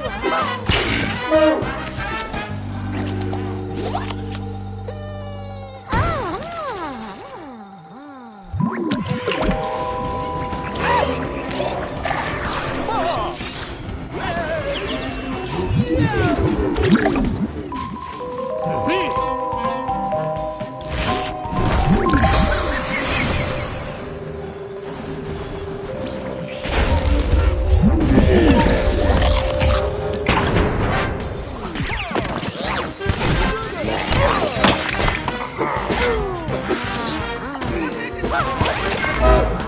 Move! Ah!